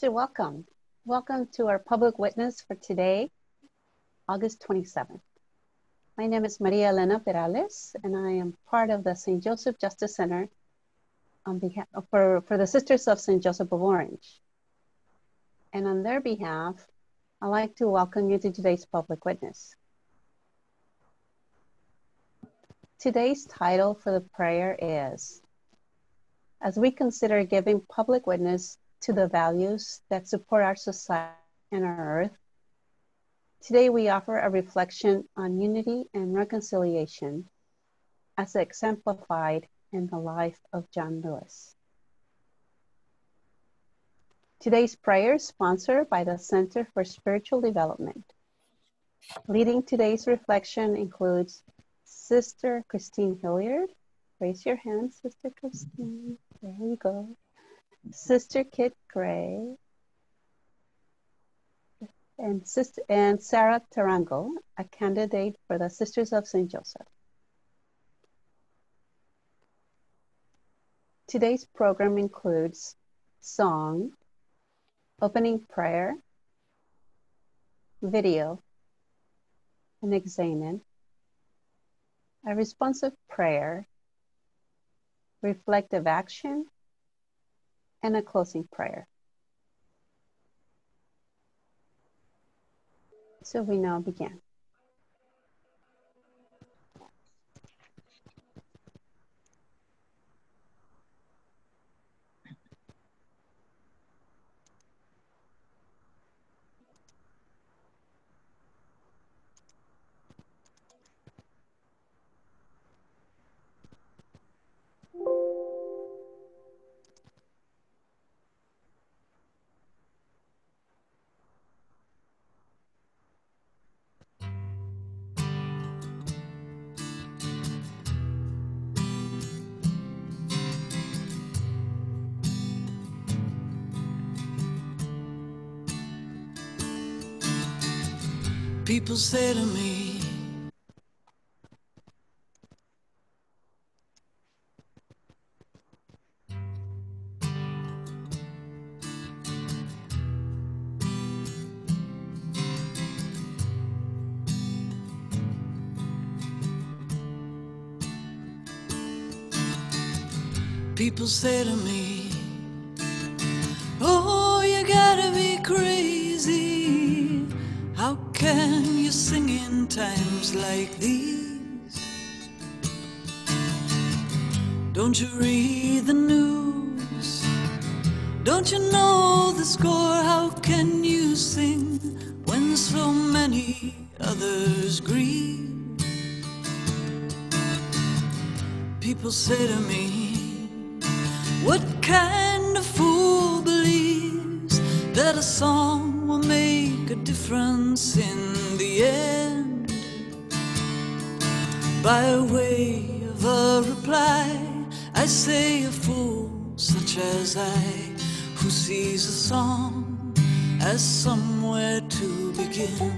So welcome. Welcome to our public witness for today, August 27th. My name is Maria Elena Perales, and I am part of the St. Joseph Justice Center on behalf for, for the Sisters of St. Joseph of Orange. And on their behalf, I'd like to welcome you to today's public witness. Today's title for the prayer is As we consider giving public witness to the values that support our society and our earth, today we offer a reflection on unity and reconciliation as exemplified in the life of John Lewis. Today's prayer is sponsored by the Center for Spiritual Development. Leading today's reflection includes Sister Christine Hilliard. Raise your hand, Sister Christine. There you go. Sister Kit Gray. And, Sister, and Sarah Tarango, a candidate for the Sisters of St. Joseph. Today's program includes song, opening prayer, video, an examen, a responsive prayer, reflective action, and a closing prayer. So we now begin. People say to me, People say to me, Can you sing in times like these? Don't you read the news? Don't you know the score? How can you sing when so many others grieve? People say to me, What kind of fool believes that a song will make a difference in end? By way of a reply, I say a fool such as I, who sees a song as somewhere to begin.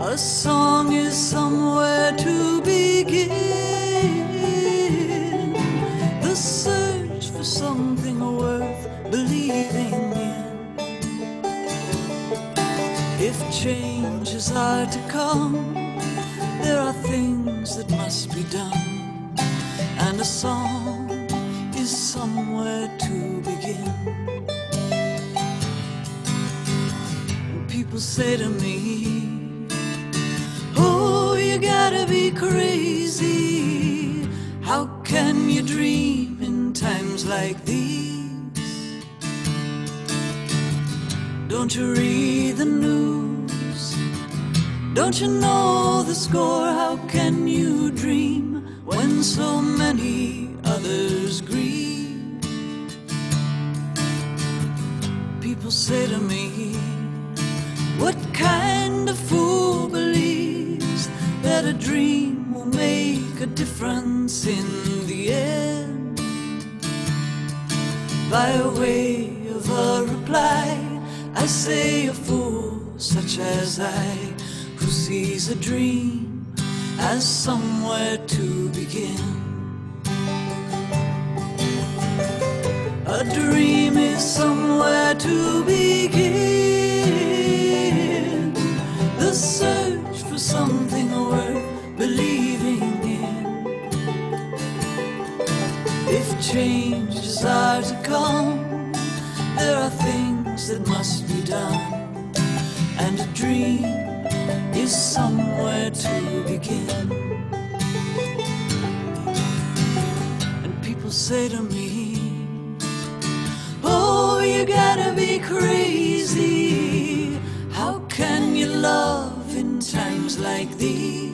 A song is somewhere to begin. If changes are to come, there are things that must be done. And a song is somewhere to begin. People say to me, Oh, you gotta be crazy. How can you dream in times like these? Don't you read the news? Don't you know the score? How can you dream when so many others grieve? People say to me, What kind of fool believes that a dream will make a difference in the end? By way of a reply, I say a fool such as I, sees a dream as somewhere to begin. A dream is somewhere to begin. The search for something worth believing in. If changes are to come, there are things that must be done. And a dream somewhere to begin. And people say to me, Oh, you gotta be crazy. How can you love in times like these?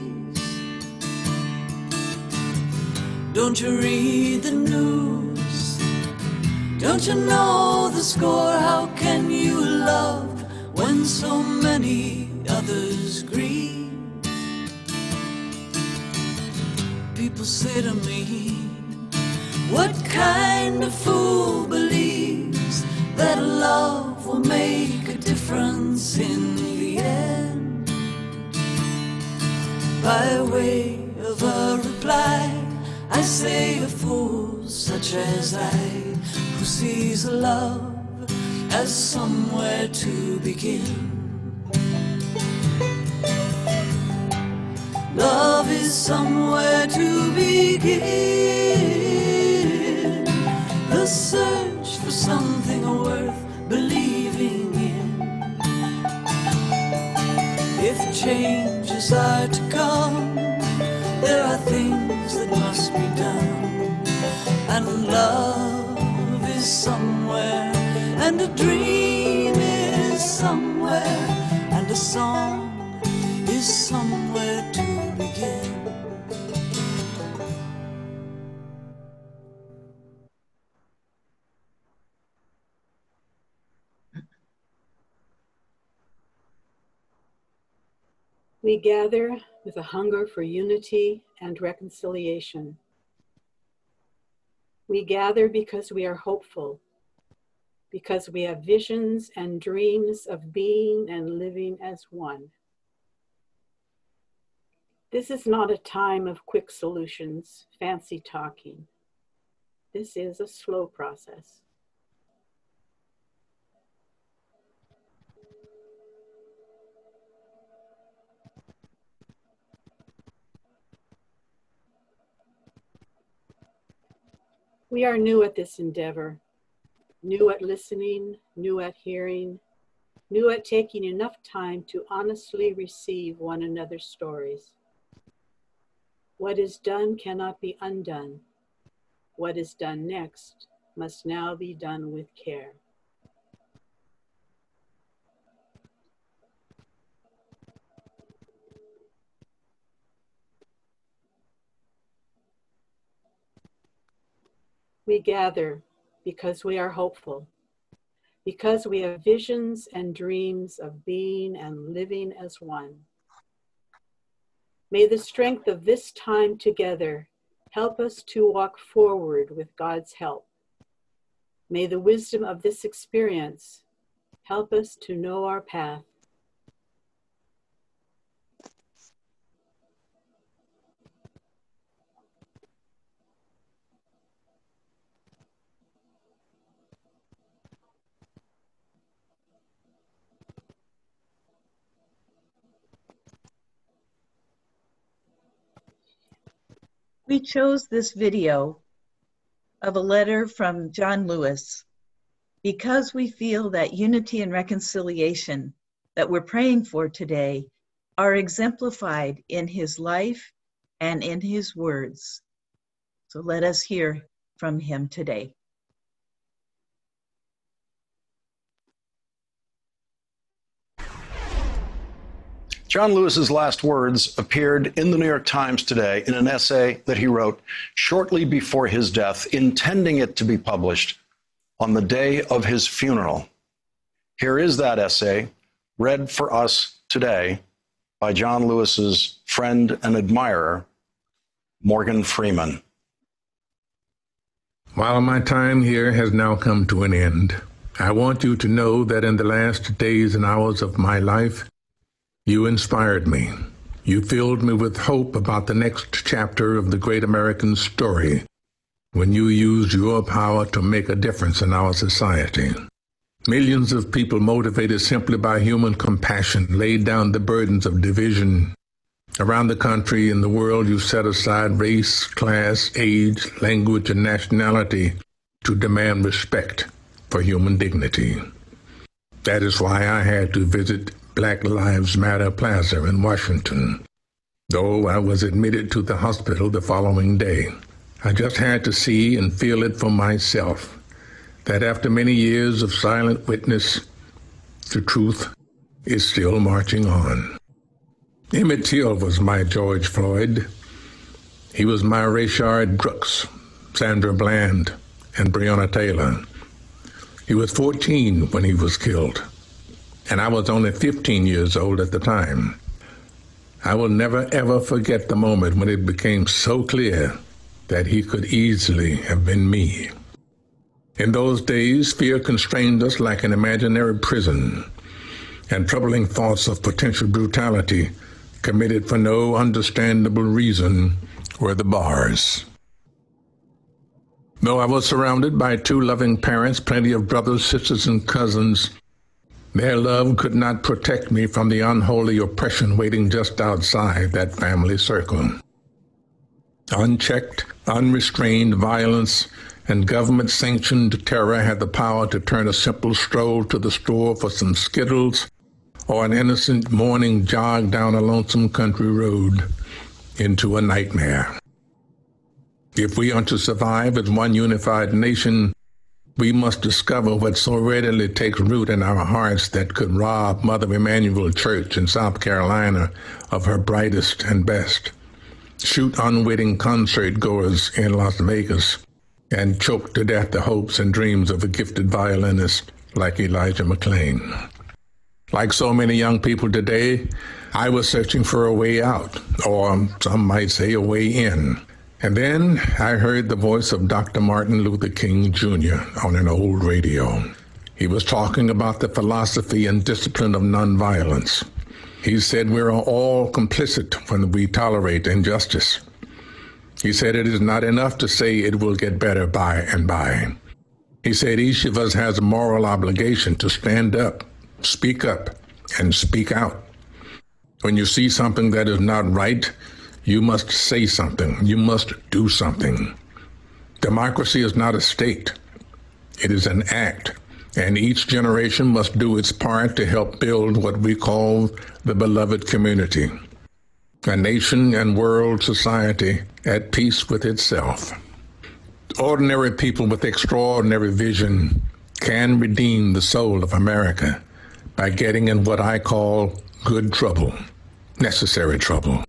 Don't you read the news? Don't you know the score? How can you love when so many others grieve? People say to me, What kind of fool believes that love will make a difference in the end? By way of a reply, I say a fool such as I, who sees love as somewhere to begin. Love is somewhere to begin. The search for something worth believing in. If changes are to come, there are things that must be done. And love is somewhere, and a dream is somewhere, and a song is somewhere We gather with a hunger for unity and reconciliation. We gather because we are hopeful, because we have visions and dreams of being and living as one. This is not a time of quick solutions, fancy talking. This is a slow process. We are new at this endeavor, new at listening, new at hearing, new at taking enough time to honestly receive one another's stories. What is done cannot be undone. What is done next must now be done with care. We gather because we are hopeful, because we have visions and dreams of being and living as one. May the strength of this time together help us to walk forward with God's help. May the wisdom of this experience help us to know our path. We chose this video of a letter from John Lewis because we feel that unity and reconciliation that we're praying for today are exemplified in his life and in his words. So let us hear from him today. John Lewis's last words appeared in the New York Times today in an essay that he wrote shortly before his death, intending it to be published on the day of his funeral. Here is that essay, read for us today by John Lewis's friend and admirer, Morgan Freeman. While my time here has now come to an end, I want you to know that in the last days and hours of my life, you inspired me. You filled me with hope about the next chapter of the great American story. when you used your power to make a difference in our society. Millions of people motivated simply by human compassion laid down the burdens of division. Around the country and the world, you set aside race, class, age, language, and nationality to demand respect for human dignity. That is why I had to visit Black Lives Matter Plaza in Washington, though I was admitted to the hospital the following day. I just had to see and feel it for myself that after many years of silent witness, the truth is still marching on. Emmett Till was my George Floyd. He was my Rayshard Brooks, Sandra Bland, and Breonna Taylor. He was 14 when he was killed, and I was only 15 years old at the time. I will never ever forget the moment when it became so clear that he could easily have been me. In those days, fear constrained us like an imaginary prison, and troubling thoughts of potential brutality committed for no understandable reason were the bars. Though I was surrounded by two loving parents, plenty of brothers, sisters, and cousins, their love could not protect me from the unholy oppression waiting just outside that family circle. Unchecked, unrestrained violence and government sanctioned terror had the power to turn a simple stroll to the store for some Skittles or an innocent morning jog down a lonesome country road into a nightmare. If we are to survive as one unified nation, we must discover what so readily takes root in our hearts that could rob Mother Emanuel Church in South Carolina of her brightest and best shoot unwitting concert goers in Las Vegas, and choke to death the hopes and dreams of a gifted violinist like Elijah McClain. Like so many young people today, I was searching for a way out, or some might say a way in. And then I heard the voice of Dr. Martin Luther King Jr. on an old radio. He was talking about the philosophy and discipline of nonviolence. He said we are all complicit when we tolerate injustice. He said it is not enough to say it will get better by and by. He said each of us has a moral obligation to stand up, speak up, and speak out. When you see something that is not right, you must say something. You must do something. Democracy is not a state. It is an act and each generation must do its part to help build what we call the beloved community, a nation and world society at peace with itself. Ordinary people with extraordinary vision can redeem the soul of America by getting in what I call good trouble, necessary trouble.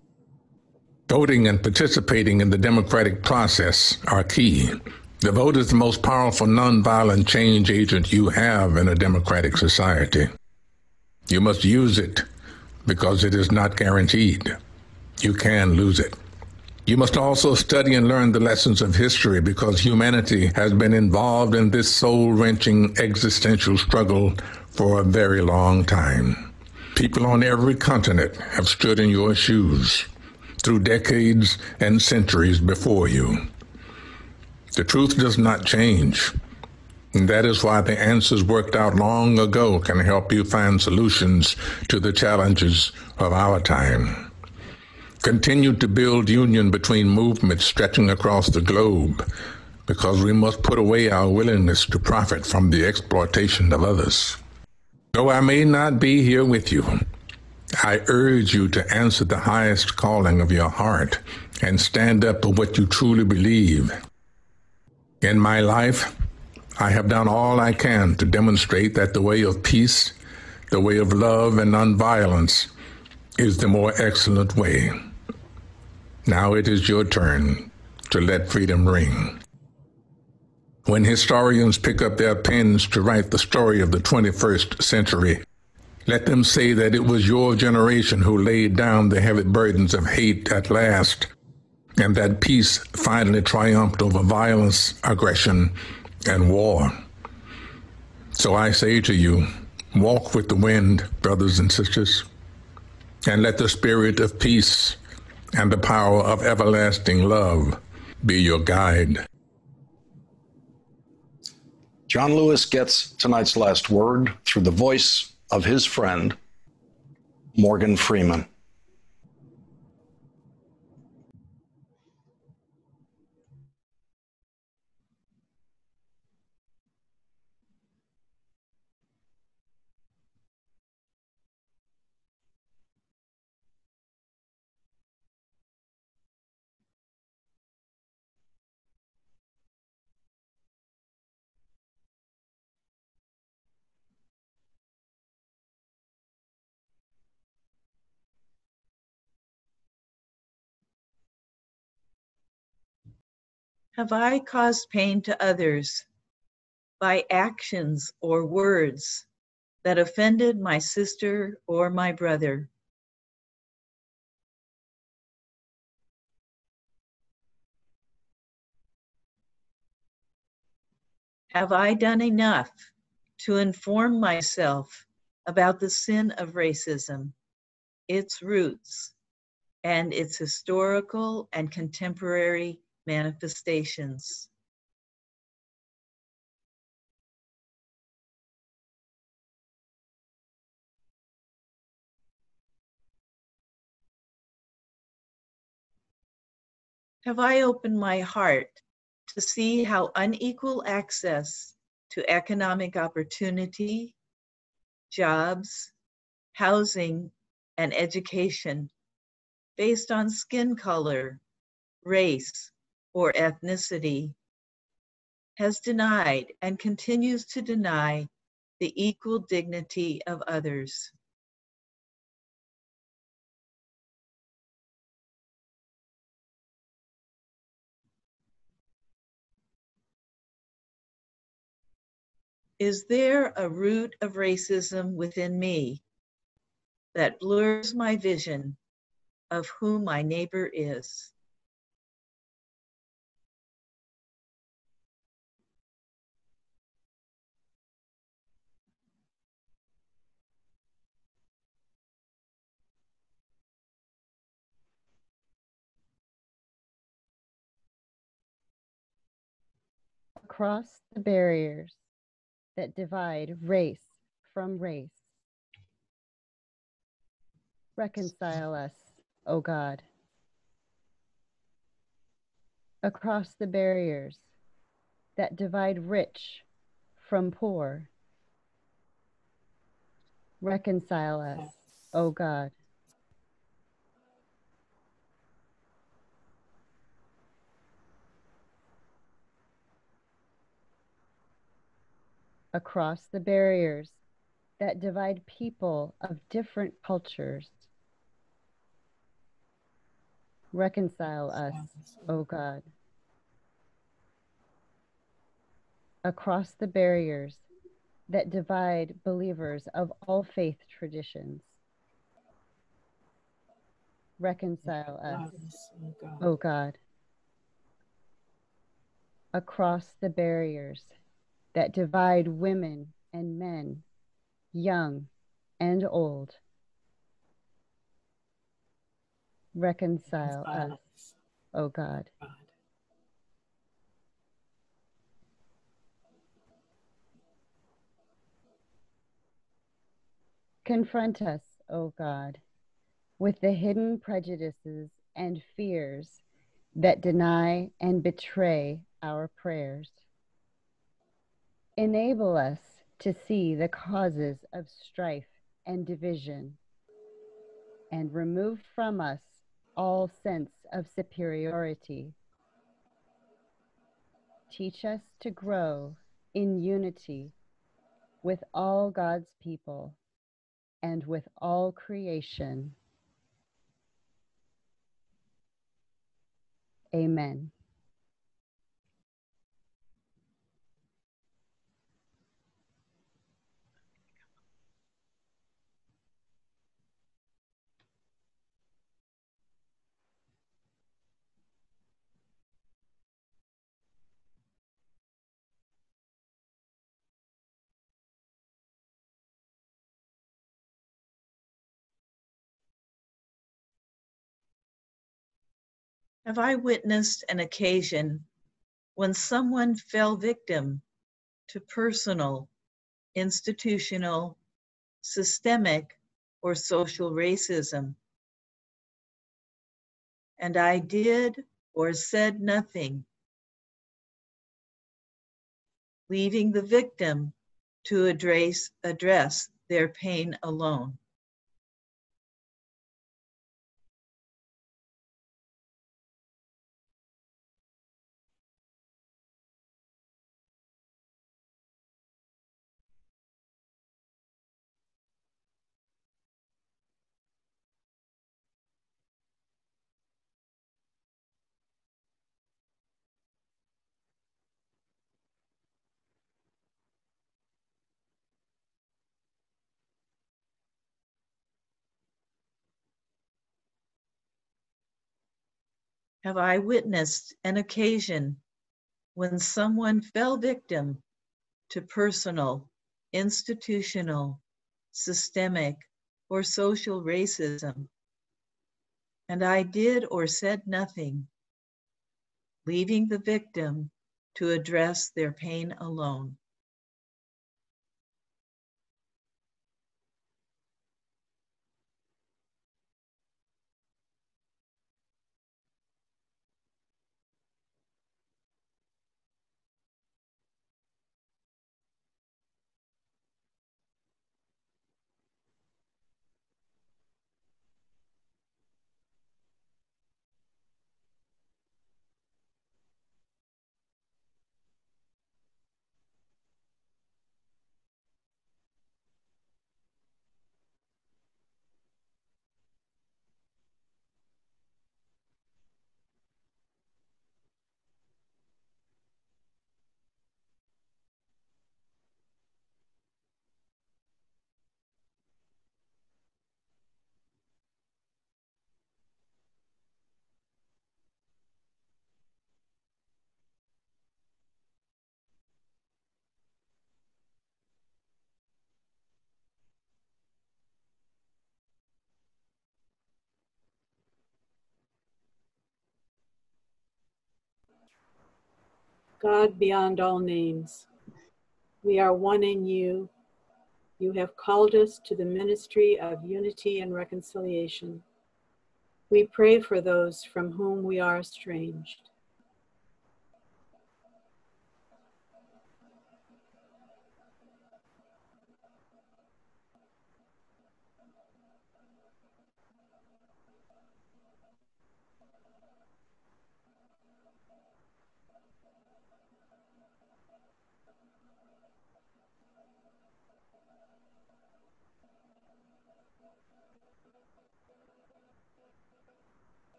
Voting and participating in the democratic process are key the vote is the most powerful nonviolent change agent you have in a democratic society. You must use it because it is not guaranteed. You can lose it. You must also study and learn the lessons of history because humanity has been involved in this soul wrenching existential struggle for a very long time. People on every continent have stood in your shoes through decades and centuries before you. The truth does not change. And that is why the answers worked out long ago can help you find solutions to the challenges of our time. Continue to build union between movements stretching across the globe because we must put away our willingness to profit from the exploitation of others. Though I may not be here with you, I urge you to answer the highest calling of your heart and stand up for what you truly believe in my life, I have done all I can to demonstrate that the way of peace, the way of love and nonviolence, is the more excellent way. Now it is your turn to let freedom ring. When historians pick up their pens to write the story of the 21st century, let them say that it was your generation who laid down the heavy burdens of hate at last and that peace finally triumphed over violence, aggression, and war. So I say to you, walk with the wind, brothers and sisters, and let the spirit of peace and the power of everlasting love be your guide. John Lewis gets tonight's last word through the voice of his friend, Morgan Freeman. Have I caused pain to others by actions or words that offended my sister or my brother? Have I done enough to inform myself about the sin of racism, its roots, and its historical and contemporary manifestations. Have I opened my heart to see how unequal access to economic opportunity, jobs, housing, and education based on skin color, race, or ethnicity, has denied and continues to deny the equal dignity of others. Is there a root of racism within me that blurs my vision of who my neighbor is? Across the barriers that divide race from race. Reconcile us, O God. Across the barriers that divide rich from poor. Reconcile us, O God. Across the barriers that divide people of different cultures. Reconcile us, O God. Across the barriers that divide believers of all faith traditions. Reconcile us, O God. Across the barriers that divide women and men, young and old. Reconcile us, O God. God. Confront us, O God, with the hidden prejudices and fears that deny and betray our prayers. Enable us to see the causes of strife and division, and remove from us all sense of superiority. Teach us to grow in unity with all God's people and with all creation. Amen. Have I witnessed an occasion when someone fell victim to personal, institutional, systemic, or social racism. And I did or said nothing, leaving the victim to address, address their pain alone. Have I witnessed an occasion when someone fell victim to personal, institutional, systemic, or social racism, and I did or said nothing, leaving the victim to address their pain alone. God beyond all names. We are one in you. You have called us to the ministry of unity and reconciliation. We pray for those from whom we are estranged.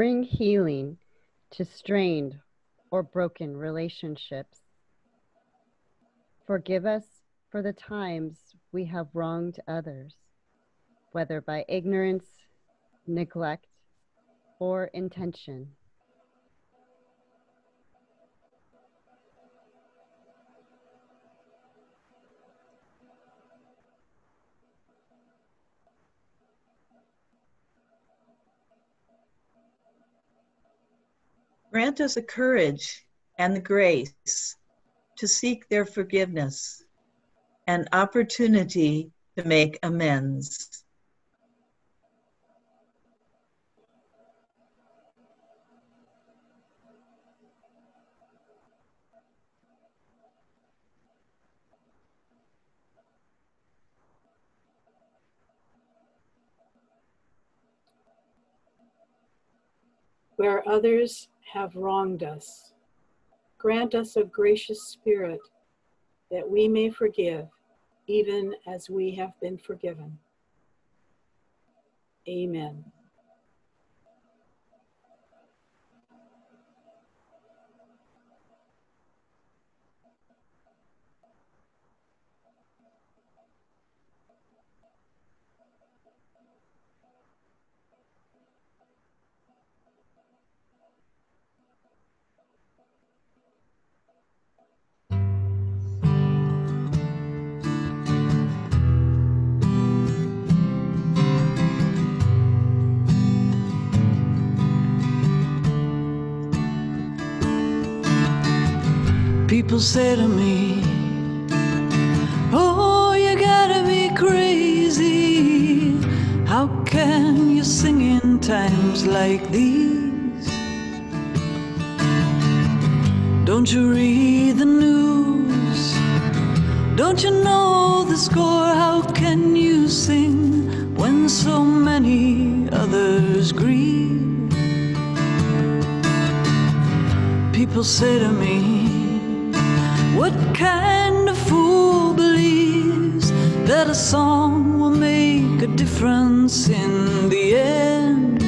Bring healing to strained or broken relationships. Forgive us for the times we have wronged others, whether by ignorance, neglect, or intention. Grant us the courage and the grace to seek their forgiveness and opportunity to make amends. Where others have wronged us. Grant us a gracious spirit that we may forgive even as we have been forgiven. Amen. people say to me, Oh, you gotta be crazy. How can you sing in times like these? Don't you read the news? Don't you know the score? How can you sing when so many others grieve? People say to me, what kind of fool believes that a song will make a difference in the end?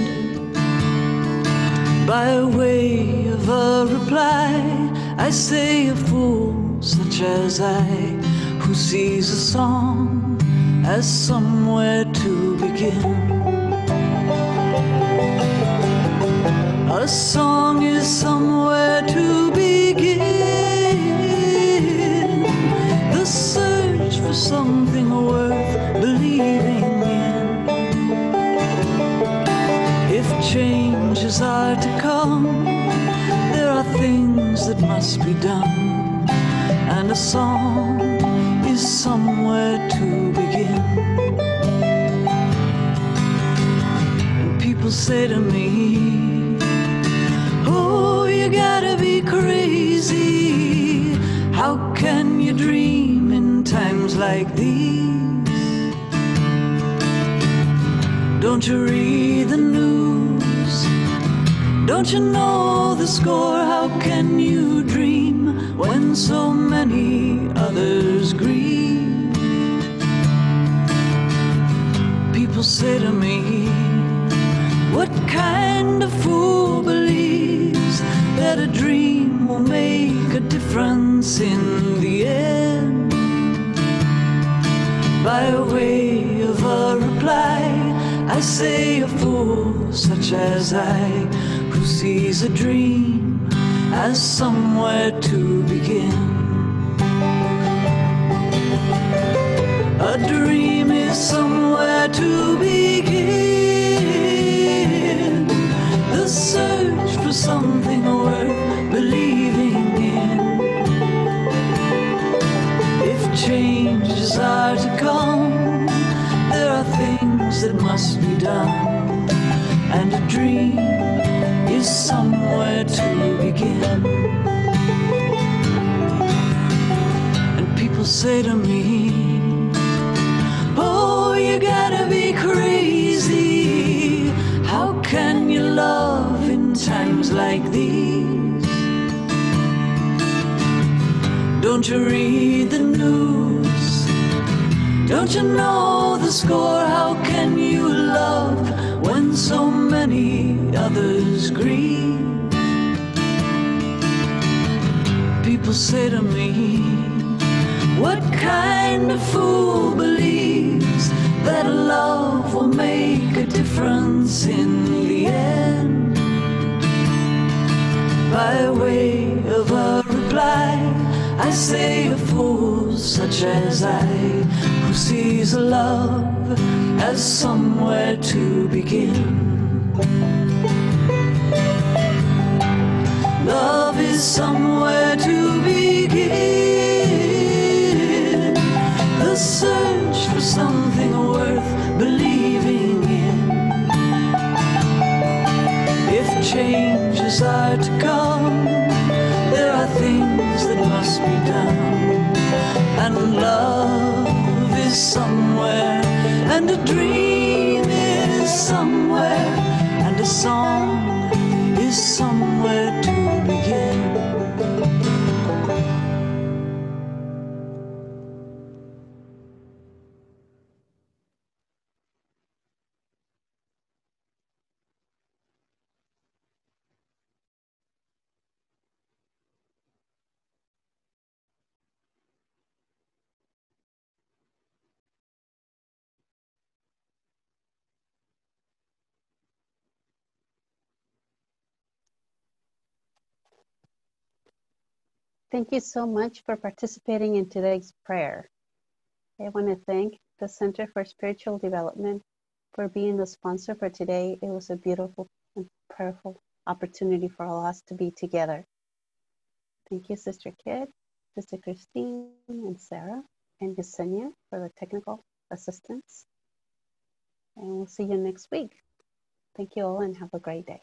By way of a reply, I say a fool such as I, who sees a song as somewhere to begin. A song is somewhere to begin. Something worth believing in. If changes are to come, there are things that must be done, and a song is somewhere to begin. People say to me, Oh, you gotta be crazy. How can you dream times like these? Don't you read the news? Don't you know the score? How can you dream when so many others grieve? People say to me, What kind of fool believes that a dream will make a difference in By way of a reply, I say a fool such as I, who sees a dream as somewhere to begin. A dream is somewhere to begin. And a dream is somewhere to begin. And people say to me, Oh, you gotta be crazy. How can you love in times like these? Don't you read the news? Don't you know the score? How can you when so many others grieve? People say to me, What kind of fool believes that love will make a difference in the end? By way of a reply, I say a fool such as I, who sees a love as somewhere to begin. Love is somewhere to begin. The search for something worth believing in. If changes are to come, there are things that must be done. And love is somewhere, song Thank you so much for participating in today's prayer. I want to thank the Center for Spiritual Development for being the sponsor for today. It was a beautiful and prayerful opportunity for all us to be together. Thank you, Sister Kit, Sister Christine, and Sarah, and Yesenia for the technical assistance. And we'll see you next week. Thank you all and have a great day.